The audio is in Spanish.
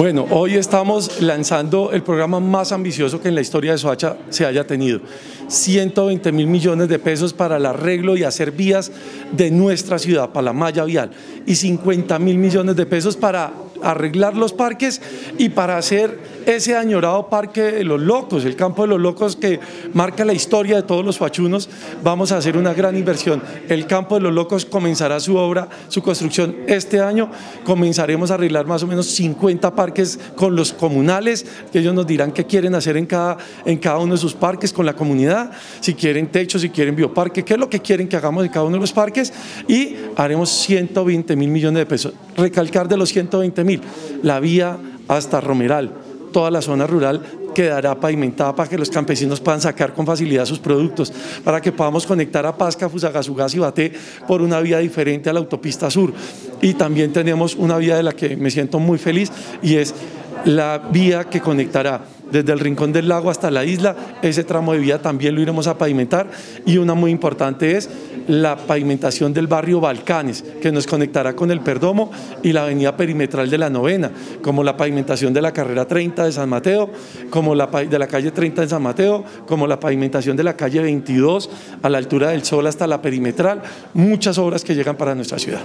Bueno, hoy estamos lanzando el programa más ambicioso que en la historia de Soacha se haya tenido. 120 mil millones de pesos para el arreglo y hacer vías de nuestra ciudad, para la malla vial, y 50 mil millones de pesos para arreglar los parques y para hacer ese añorado parque de los locos, el campo de los locos que marca la historia de todos los fachunos, vamos a hacer una gran inversión. El campo de los locos comenzará su obra, su construcción este año, comenzaremos a arreglar más o menos 50 parques con los comunales, que ellos nos dirán qué quieren hacer en cada, en cada uno de sus parques con la comunidad, si quieren techo, si quieren bioparque, qué es lo que quieren que hagamos en cada uno de los parques y haremos 120 mil millones de pesos. Recalcar de los 120 mil, la vía hasta Romeral, toda la zona rural quedará pavimentada para que los campesinos puedan sacar con facilidad sus productos, para que podamos conectar a Pasca, Fusagasugás y Baté por una vía diferente a la autopista sur. Y también tenemos una vía de la que me siento muy feliz y es la vía que conectará desde el rincón del lago hasta la isla, ese tramo de vía también lo iremos a pavimentar y una muy importante es la pavimentación del barrio Balcanes, que nos conectará con el Perdomo y la avenida perimetral de la novena, como la pavimentación de la carrera 30 de San Mateo, como la de la calle 30 de San Mateo, como la pavimentación de la calle 22 a la altura del Sol hasta la perimetral, muchas obras que llegan para nuestra ciudad.